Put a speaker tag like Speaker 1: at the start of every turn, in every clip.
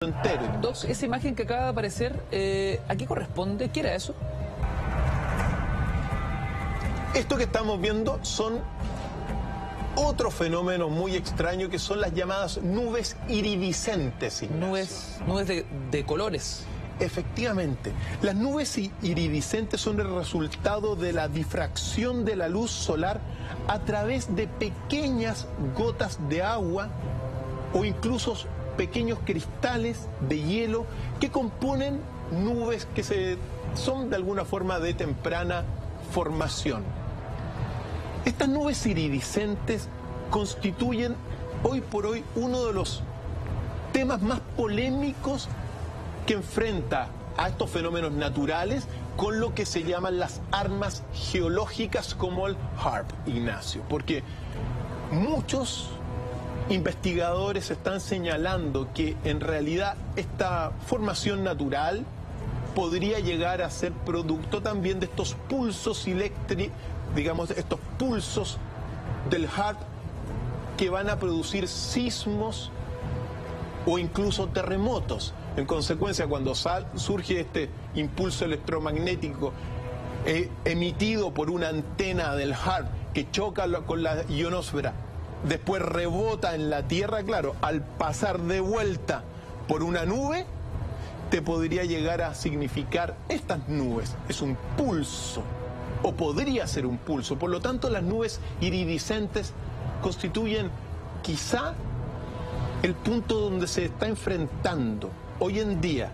Speaker 1: entero.
Speaker 2: Doc, esa imagen que acaba de aparecer, eh, ¿a qué corresponde? ¿Qué era eso?
Speaker 1: Esto que estamos viendo son otro fenómeno muy extraño que son las llamadas nubes iridiscentes. Ignacio.
Speaker 2: Nubes, nubes de, de colores.
Speaker 1: Efectivamente, las nubes iridiscentes son el resultado de la difracción de la luz solar a través de pequeñas gotas de agua o incluso pequeños cristales de hielo que componen nubes que se, son de alguna forma de temprana formación. Estas nubes iridiscentes constituyen hoy por hoy uno de los temas más polémicos que enfrenta a estos fenómenos naturales con lo que se llaman las armas geológicas como el HARP, Ignacio. Porque muchos investigadores están señalando que en realidad esta formación natural podría llegar a ser producto también de estos pulsos eléctricos, digamos, estos pulsos del HARP que van a producir sismos o incluso terremotos. En consecuencia, cuando sal- surge este impulso electromagnético eh, emitido por una antena del HARP que choca con la ionosfera, después rebota en la Tierra, claro, al pasar de vuelta por una nube, te podría llegar a significar estas nubes. Es un pulso, o podría ser un pulso. Por lo tanto, las nubes iridiscentes constituyen quizá el punto donde se está enfrentando hoy en día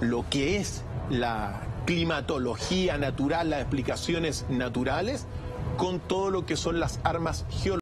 Speaker 1: lo que es la climatología natural, las explicaciones naturales, con todo lo que son las armas geológicas.